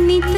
नित